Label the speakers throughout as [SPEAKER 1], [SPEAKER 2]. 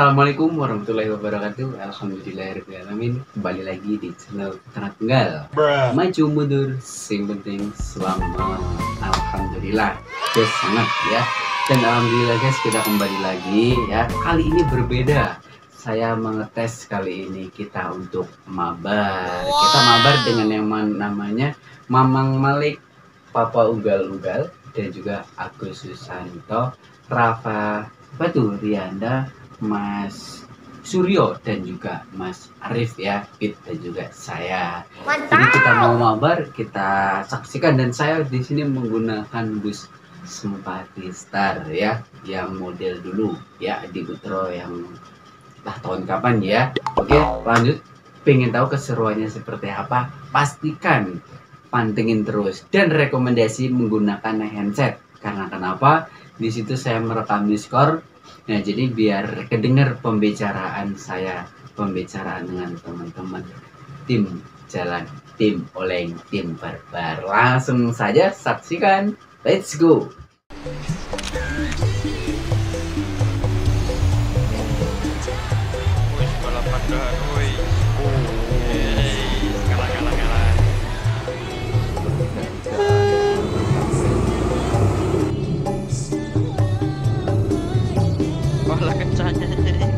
[SPEAKER 1] Assalamualaikum warahmatullahi wabarakatuh. Alhamdulillahirrahmanirrahim Kembali lagi di channel Tengah Tunggal. Maju mundur Sing penting selamat. Alhamdulillah. Yes sangat ya. Dan Alhamdulillah guys kita kembali lagi ya. Kali ini berbeda. Saya mengetes kali ini kita untuk mabar. Kita mabar dengan yang namanya Mamang Malik Papa Ugal-Ugal Dan juga Agus Susanto Rafa Batu Rianda Mas Suryo dan juga Mas Arif ya Pit dan juga saya. Mantap. jadi kita mau mabar kita saksikan dan saya di sini menggunakan bus Simpati Star ya yang model dulu ya di Butro yang entah tahun kapan ya. Oke lanjut. Pengen tahu keseruannya seperti apa? Pastikan pantengin terus dan rekomendasi menggunakan handset. Karena kenapa? Di situ saya merekam skor Nah, jadi biar kedengar pembicaraan saya, pembicaraan dengan teman-teman tim jalan, tim oleng, tim barbar. Langsung saja saksikan. Let's go.
[SPEAKER 2] 来战！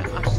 [SPEAKER 2] Yeah.